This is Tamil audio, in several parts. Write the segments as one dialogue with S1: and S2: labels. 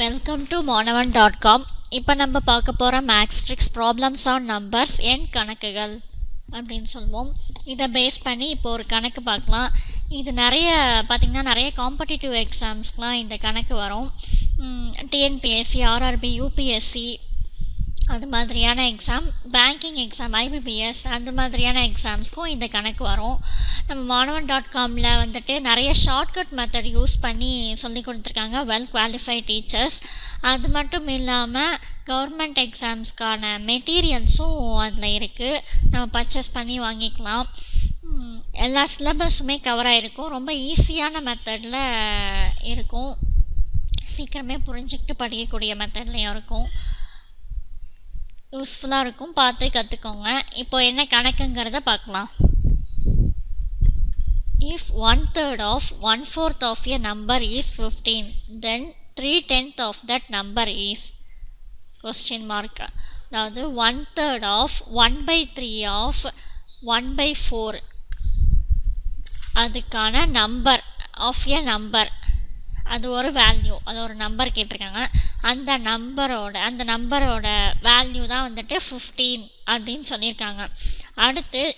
S1: Welcome to Manavan dot com இப்போ நம்ம பார்க்க போகிற maths tricks problems on numbers என் கணக்குகள் அப்படின்னு சொல்லுவோம். இதை பேஸ் பண்ணி இப்போ ஒரு கணக்கு பார்க்கலாம். இது நிறைய பார்த்திங்கன்னா நிறைய காம்படிட்டிவ் எக்ஸாம்ஸ்க்கெலாம் இந்த கணக்கு வரும். டிஎன்பிஎஸ்சி ஆர்ஆர்பி யூபிஎஸ்சி அது மாதிரியான எக்ஸாம் பேங்கிங் எக்ஸாம் ஐபிபிஎஸ் அந்த மாதிரியான எக்ஸாம்ஸ்க்கும் இந்த கணக்கு வரும். நம்ம மாணவன் டாட் காமில் வந்துட்டு நிறைய ஷார்ட்கட் மெத்தட் யூஸ் பண்ணி சொல்லி கொடுத்துருக்காங்க. வெல் குவாலிஃபைட் டீச்சர்ஸ் அது மட்டும் இல்லாமல் கவர்மெண்ட் எக்ஸாம்ஸ்க்கான மெட்டீரியல்ஸும் அதில் இருக்குது நம்ம பர்ச்சேஸ் பண்ணி வாங்கிக்கலாம். எல்லா சிலபஸுமே கவர் ஆகிருக்கும் ரொம்ப ஈஸியான மெத்தடில் இருக்கும். சீக்கிரமே புரிஞ்சுக்கிட்டு படிக்கக்கூடிய மெத்தட்லேயும் இருக்கும். யூஸ்ஃபுல்லாக இருக்கும். பார்த்து கற்றுக்கோங்க இப்போ என்ன கணக்குங்கிறத பார்க்கலாம். If one third of one fourth of a number is fifteen then three tenth of that number is question mark அதாவது one third of one by three of one by four அதுக்கான நம்பர் ஆஃப் எ நம்பர் அது ஒரு வேல்யூ அது ஒரு நம்பர் கேட்டிருக்காங்க. அந்த நம்பரோட அந்த நம்பரோட வேல்யூ தான் வந்துட்டு ஃபிஃப்டீன் அப்படின்னு சொல்லியிருக்காங்க. அடுத்து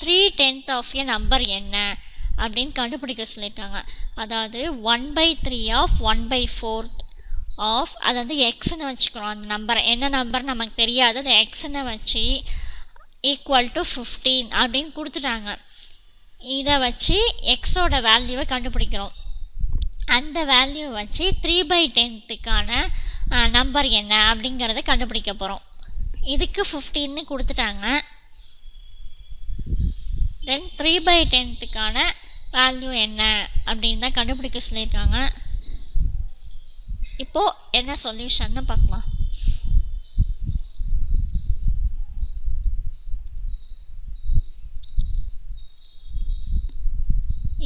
S1: three tenth of a number என்ன? அப்படின்னு கண்டுபிடிக்க சொல்லியிருக்காங்க. அதாவது one by three of one by fourth of அது வந்து எக்ஸ்ன்னு வச்சுக்கிறோம் அந்த நம்பர் என்ன நம்பர் நமக்கு தெரியாது அந்த எக்ஸ்ன்னு வச்சு ஈக்குவல் டு ஃபிஃப்டீன் அப்படின்னு கொடுத்துட்டாங்க. இதை வச்சு எக்ஸோட வேல்யூவை கண்டுபிடிக்கிறோம். அந்த வேல்யூ வச்சு த்ரீ பை டென்த்துக்கான நம்பர் என்ன அப்படிங்கிறத கண்டுபிடிக்க போகிறோம் இதுக்கு ஃபிஃப்டீன்னு கொடுத்துட்டாங்க. தென் த்ரீ பை டென்த்துக்கான வேல்யூ என்ன அப்படின்னு தான் கண்டுபிடிக்க சொல்லியிருக்காங்க. இப்போது என்ன சொல்யூஷன்னு பார்க்கலாம்.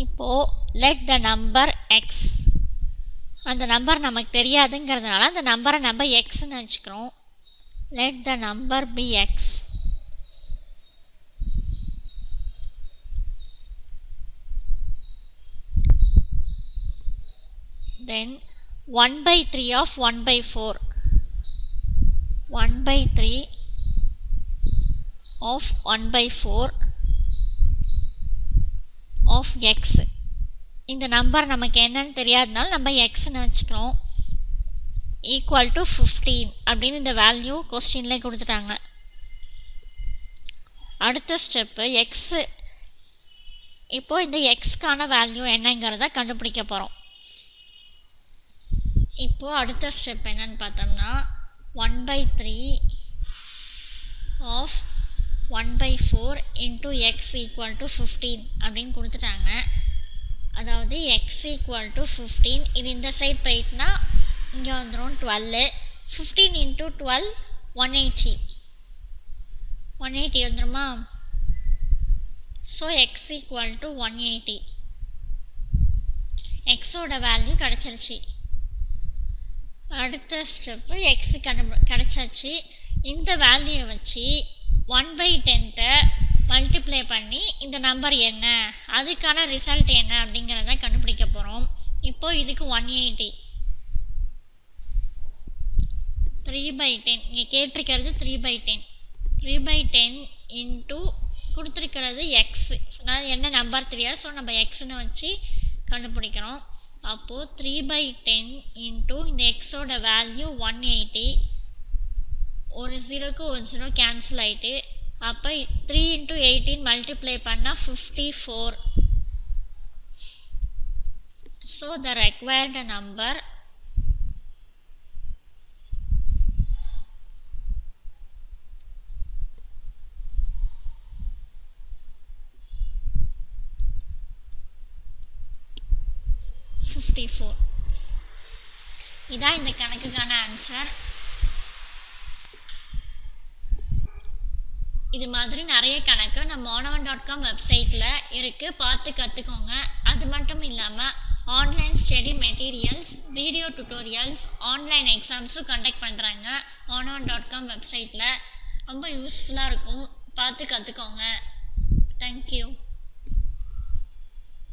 S1: இப்போது லெட் த நம்பர் எக்ஸ் அந்த நம்பர் நமக்கு தெரியாதுங்கிறதுனால அந்த நம்பரை நம்ம எக்ஸ்ன்னு வச்சுக்கிறோம். Let the number be x then one by three of one by four one by three of one by four of x இந்த நம்பர் நமக்கு என்னன்னு தெரியாதனால நம்ம எக்ஸ்னு வச்சுக்கிறோம். ஈக்குவல் டு ஃபிஃப்டீன் அப்படின்னு இந்த வேல்யூ கொஸ்டின்லேயே கொடுத்துட்டாங்க. அடுத்த ஸ்டெப்பு எக்ஸு இப்போது இந்த எக்ஸ்க்கான வேல்யூ என்னங்கிறத கண்டுபிடிக்க போகிறோம் இப்போது அடுத்த ஸ்டெப் என்னன்னு பார்த்தோம்னா one by three of one by four into x equal to fifteen அப்படின்னு கொடுத்துட்டாங்க. அதாவது எக்ஸ் ஈக்குவல் டு ஃபிஃப்டீன் இது இந்த சைட் போயிட்டுனா இங்கே வந்துடும் twelve fifteen into twelve one eighty one eighty வந்துடுமா so x equal to one eighty எக்ஸோட வேல்யூ கிடச்சிருச்சு. அடுத்த ஸ்டெப்பு எக்ஸு கண்டு கிடச்சாச்சு. இந்த வேல்யூவை வச்சு ஒன் பை டென்த்தை மல்டிப்ளை பண்ணி இந்த நம்பர் என்ன? அதுக்கான ரிசல்ட் என்ன அப்படிங்கிறத கண்டுபிடிக்க போகிறோம் இப்போது இதுக்கு one eighty three by ten இங்கே கேட்டிருக்கிறது three by ten three by ten into கொடுத்துருக்கிறது எக்ஸு அதாவது என்ன நம்பர் தெரியாது. ஸோ நம்ம எக்ஸ்னு வச்சு கண்டுபிடிக்கிறோம். அப்போது த்ரீ பை டென் இன்ட்டு இந்த எக்ஸோட வேல்யூ ஒன் எயிட்டி ஒரு ஜீரோக்கு ஒரு ஜீரோ கேன்சல் ஆகிட்டு அப்போ த்ரீ இன்ட்டு எயிட்டீன் மல்டிப்ளை பண்ணால் fifty four so the required number fifty four இதான் இந்த கணக்குக்கான ஆன்சர் இது மாதிரி நிறைய கணக்கு நம்ம மாணவன் டாட் காம் வெப்சைட்டில் இருக்குது பார்த்து கற்றுக்கோங்க அது மட்டும் இல்லாமல் online study materials video tutorials online எக்ஸாம்ஸும் conduct பண்ணுறாங்க மாணவன் டாட் காம் வெப்சைட்டில் ரொம்ப யூஸ்ஃபுல்லாக இருக்கும். பார்த்து கற்றுக்கோங்க தேங்க்யூ